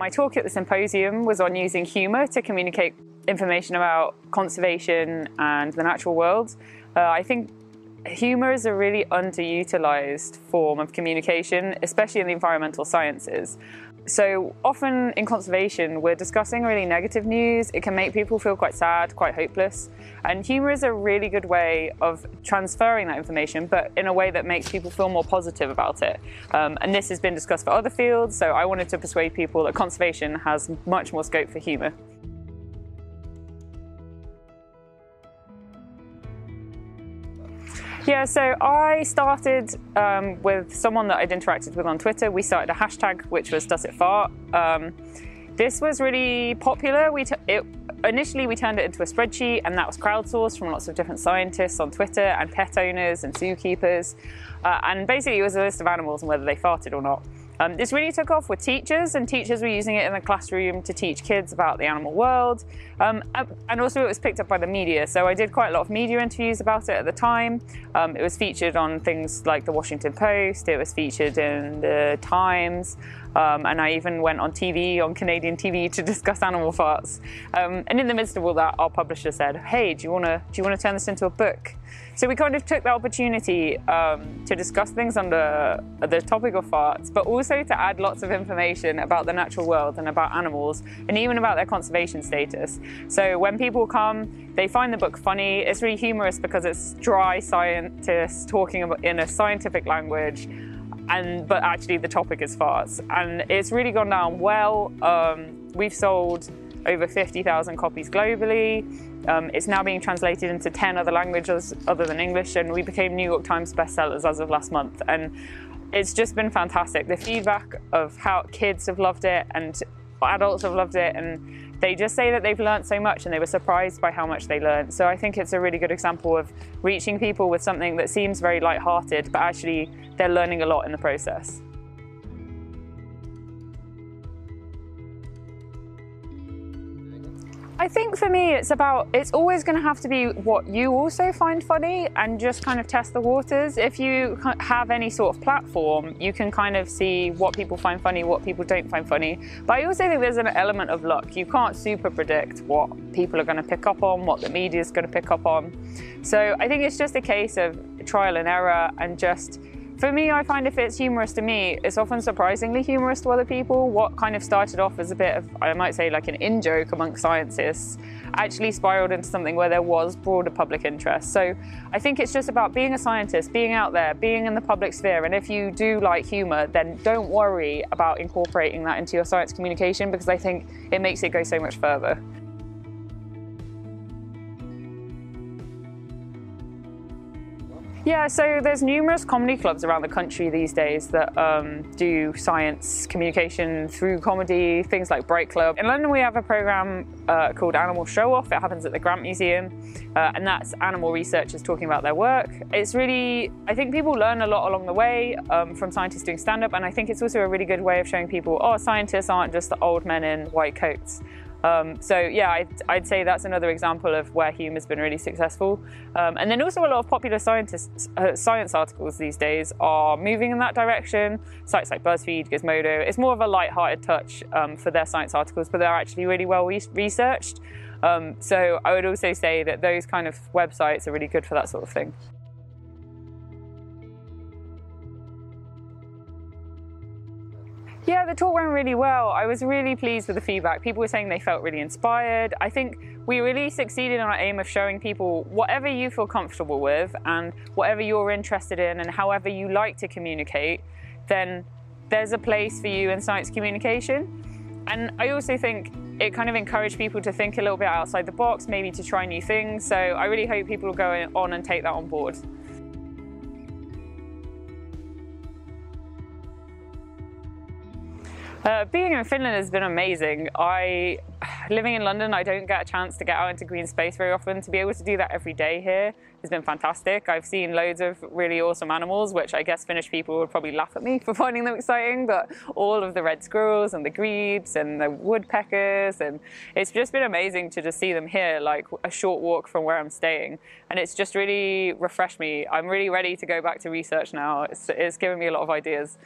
My talk at the symposium was on using humour to communicate information about conservation and the natural world. Uh, I think humour is a really underutilised form of communication, especially in the environmental sciences. So often in conservation, we're discussing really negative news. It can make people feel quite sad, quite hopeless. And humour is a really good way of transferring that information, but in a way that makes people feel more positive about it. Um, and this has been discussed for other fields, so I wanted to persuade people that conservation has much more scope for humour. Yeah, so I started um, with someone that I'd interacted with on Twitter. We started a hashtag which was Does It Fart? Um, this was really popular. We it, initially we turned it into a spreadsheet, and that was crowdsourced from lots of different scientists on Twitter and pet owners and zookeepers. Uh, and basically, it was a list of animals and whether they farted or not. Um, this really took off with teachers, and teachers were using it in the classroom to teach kids about the animal world. Um, and also, it was picked up by the media. So, I did quite a lot of media interviews about it at the time. Um, it was featured on things like the Washington Post, it was featured in the Times, um, and I even went on TV, on Canadian TV, to discuss animal farts. Um, and in the midst of all that, our publisher said, Hey, do you want to do you want to turn this into a book? So we kind of took the opportunity um, to discuss things under the topic of farts, but also to add lots of information about the natural world and about animals, and even about their conservation status. So when people come, they find the book funny. It's really humorous because it's dry scientists talking about in a scientific language, and but actually the topic is farts, and it's really gone down well. Um, we've sold over 50,000 copies globally. Um, it's now being translated into 10 other languages other than English, and we became New York Times bestsellers as of last month. And it's just been fantastic. The feedback of how kids have loved it and adults have loved it, and they just say that they've learned so much and they were surprised by how much they learned. So I think it's a really good example of reaching people with something that seems very light-hearted, but actually they're learning a lot in the process. I think for me, it's about, it's always going to have to be what you also find funny and just kind of test the waters. If you have any sort of platform, you can kind of see what people find funny, what people don't find funny. But I also think there's an element of luck. You can't super predict what people are going to pick up on, what the media is going to pick up on. So I think it's just a case of trial and error and just for me, I find if it's humorous to me, it's often surprisingly humorous to other people. What kind of started off as a bit of, I might say, like an in joke amongst scientists, actually spiraled into something where there was broader public interest. So I think it's just about being a scientist, being out there, being in the public sphere. And if you do like humor, then don't worry about incorporating that into your science communication because I think it makes it go so much further. Yeah, so there's numerous comedy clubs around the country these days that um, do science communication through comedy, things like Bright Club. In London, we have a program uh, called Animal Show Off. It happens at the Grant Museum, uh, and that's animal researchers talking about their work. It's really, I think people learn a lot along the way um, from scientists doing stand up, and I think it's also a really good way of showing people, oh, scientists aren't just the old men in white coats. Um, so yeah, I'd, I'd, say that's another example of where Hume has been really successful. Um, and then also a lot of popular scientists, uh, science articles these days are moving in that direction. Sites like BuzzFeed, Gizmodo, it's more of a light-hearted touch um, for their science articles, but they're actually really well re researched. Um, so I would also say that those kind of websites are really good for that sort of thing. Yeah, the talk went really well. I was really pleased with the feedback. People were saying they felt really inspired. I think we really succeeded in our aim of showing people whatever you feel comfortable with and whatever you're interested in and however you like to communicate, then there's a place for you in science communication. And I also think it kind of encouraged people to think a little bit outside the box, maybe to try new things. So I really hope people will go on and take that on board. Uh, being in Finland has been amazing. I, living in London, I don't get a chance to get out into green space very often. To be able to do that every day here has been fantastic. I've seen loads of really awesome animals, which I guess Finnish people would probably laugh at me for finding them exciting, but all of the red squirrels and the grebes and the woodpeckers, and it's just been amazing to just see them here, like a short walk from where I'm staying. And it's just really refreshed me. I'm really ready to go back to research now. It's, it's given me a lot of ideas.